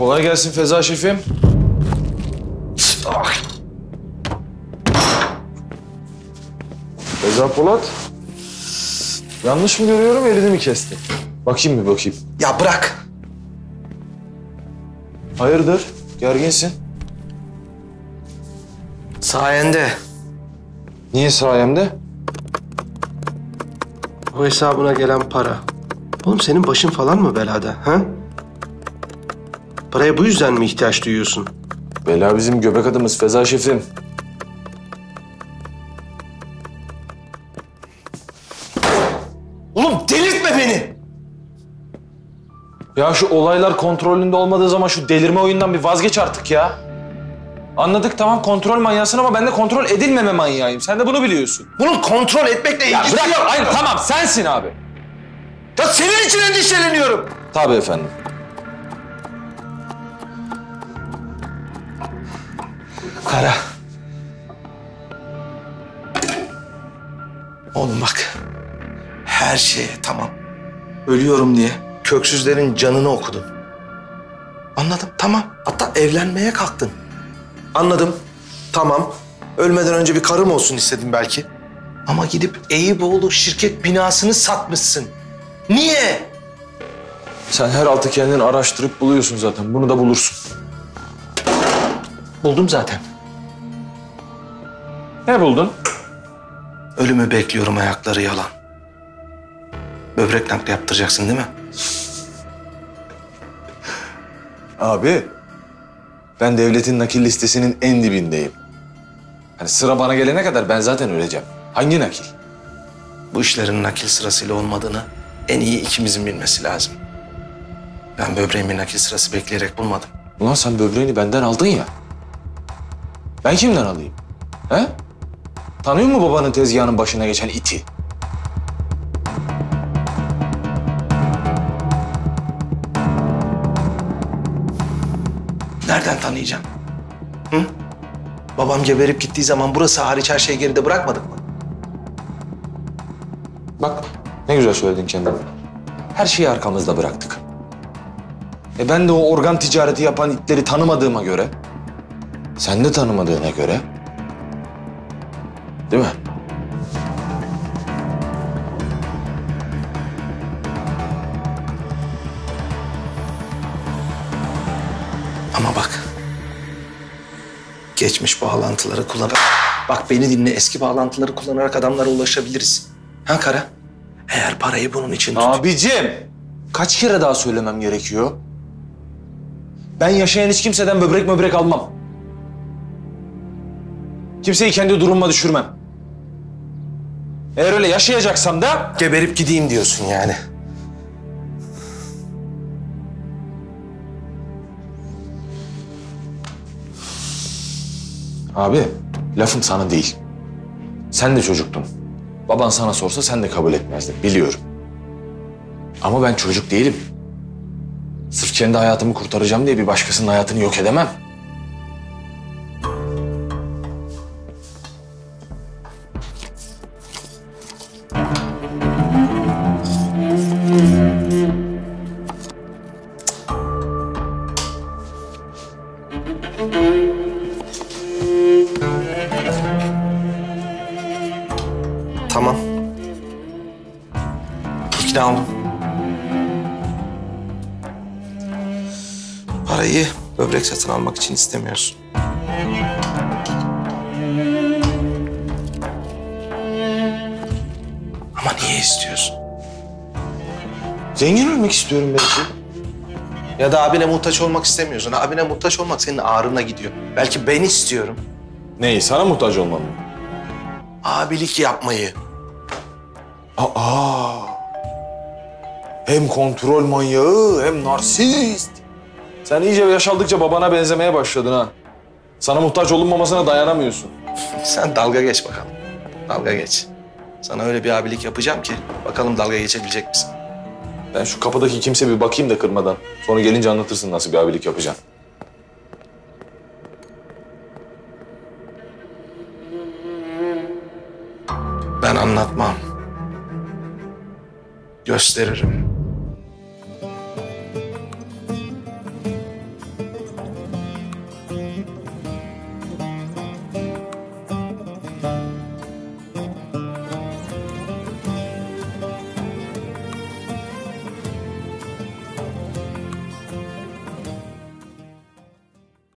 Kolay gelsin Feza şefim. Feza Polat. Yanlış mı görüyorum, elini mi kesti? Bakayım bir bakayım. Ya bırak. Hayırdır? Gerginsin. Sayende. Niye sayemde? O hesabına gelen para. Oğlum senin başın falan mı belada ha? Paraya bu yüzden mi ihtiyaç duyuyorsun? Bela bizim göbek adımız Feza şefim. Oğlum delirtme beni. Ya şu olaylar kontrolünde olmadığı zaman şu delirme oyundan bir vazgeç artık ya. Anladık tamam kontrol manyasın ama ben de kontrol edilmeme manyağıyım. Sen de bunu biliyorsun. Bunun kontrol etmekle Ya ilgisi bırak. yok. Hayır tamam sensin abi. Ya senin için endişeleniyorum. Tabii efendim. Kara. Oğlum bak. Her şeye tamam. Ölüyorum diye köksüzlerin canını okudun. Anladım tamam. Hatta evlenmeye kalktın. Anladım. Tamam. Ölmeden önce bir karım olsun istedim belki. Ama gidip Eyüboğlu şirket binasını satmışsın. Niye? Sen her altı kendin araştırıp buluyorsun zaten. Bunu da bulursun. Buldum zaten. Ne buldun? Ölümü bekliyorum ayakları yalan. Böbrek nakli yaptıracaksın değil mi? Abi, ben devletin nakil listesinin en dibindeyim. Hani sıra bana gelene kadar ben zaten öleceğim. Hangi nakil? Bu işlerin nakil sırasıyla olmadığını en iyi ikimizin bilmesi lazım. Ben böbreğimi nakil sırası bekleyerek bulmadım. Ulan sen böbreğini benden aldın ya. Ben kimden alayım? He? Tanıyor mu babanın tezgahının başına geçen iti? Nereden tanıyacağım? Hı? Babam geberip gittiği zaman burası hariç her şeyi geride bırakmadık mı? Bak ne güzel söyledin kendin. Her şeyi arkamızda bıraktık. E ben de o organ ticareti yapan itleri tanımadığıma göre... ...sen de tanımadığına göre... Değil mi? Ama bak. Geçmiş bağlantıları kullanarak... Bak beni dinle eski bağlantıları kullanarak adamlara ulaşabiliriz. Ha Kara? Eğer parayı bunun için tut... Abicim! Kaç kere daha söylemem gerekiyor? Ben yaşayan hiç kimseden böbrek möbrek almam. Kimseyi kendi durumuma düşürmem. Eğer öyle yaşayacaksam da... Geberip gideyim diyorsun yani. Abi, lafım sana değil. Sen de çocuktun. Baban sana sorsa sen de kabul etmezdin, biliyorum. Ama ben çocuk değilim. Sırf kendi hayatımı kurtaracağım diye bir başkasının hayatını yok edemem. Tamam. İkna oldum. Parayı böbrek satın almak için istemiyorsun. Ama niye istiyorsun? Zengin olmak istiyorum belki. Ya da abine muhtaç olmak istemiyorsun. Abine muhtaç olmak senin ağrına gidiyor. Belki ben istiyorum. Neyi? Sana muhtaç olmam mı? Abilik yapmayı. Aa! Hem kontrol manyağı hem narsist. Sen iyice yaş aldıkça babana benzemeye başladın ha. Sana muhtaç olunmamasına dayanamıyorsun. Sen dalga geç bakalım. Dalga geç. Sana öyle bir abilik yapacağım ki bakalım dalga geçebilecek misin? Ben şu kapıdaki kimse bir bakayım da kırmadan. Sonra gelince anlatırsın nasıl bir abilik yapacaksın. Ben anlatmam. Gösteririm.